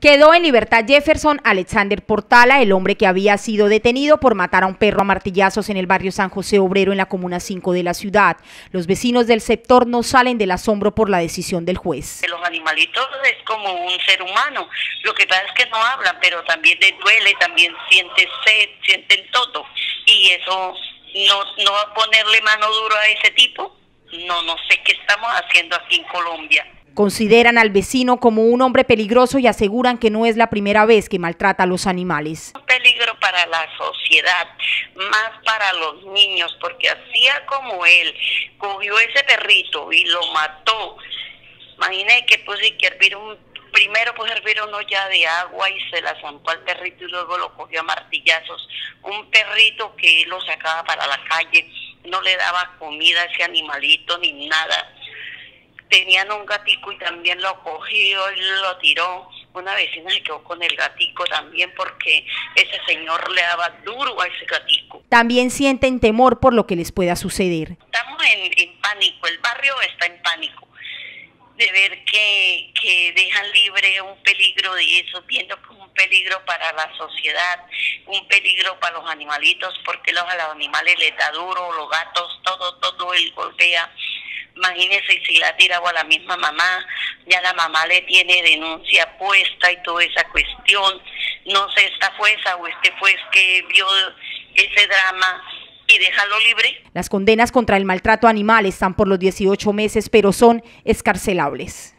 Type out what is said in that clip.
Quedó en libertad Jefferson Alexander Portala, el hombre que había sido detenido por matar a un perro a martillazos en el barrio San José Obrero en la Comuna 5 de la ciudad. Los vecinos del sector no salen del asombro por la decisión del juez. Los animalitos es como un ser humano, lo que pasa es que no hablan, pero también les duele, también sienten sed, sienten todo. Y eso, no, no ponerle mano dura a ese tipo, no, no sé qué estamos haciendo aquí en Colombia. Consideran al vecino como un hombre peligroso y aseguran que no es la primera vez que maltrata a los animales. Un peligro para la sociedad, más para los niños, porque hacía como él, cogió ese perrito y lo mató. Imaginé que puse que hervir un, primero pues hervir uno ya de agua y se la zampó al perrito y luego lo cogió a martillazos. Un perrito que él lo sacaba para la calle, no le daba comida a ese animalito ni nada tenían un gatico y también lo cogió y lo tiró. Una vecina se quedó con el gatico también porque ese señor le daba duro a ese gatico. También sienten temor por lo que les pueda suceder. Estamos en, pánico, el barrio está en pánico de ver que, que dejan libre un peligro de eso, viendo como un peligro para la sociedad, un peligro para los animalitos, porque los, los animales les da duro, los gatos, todo, todo él golpea Imagínese si la tira a la misma mamá, ya la mamá le tiene denuncia puesta y toda esa cuestión. No sé, esta fuerza o este juez que vio ese drama y déjalo libre. Las condenas contra el maltrato animal están por los 18 meses, pero son escarcelables.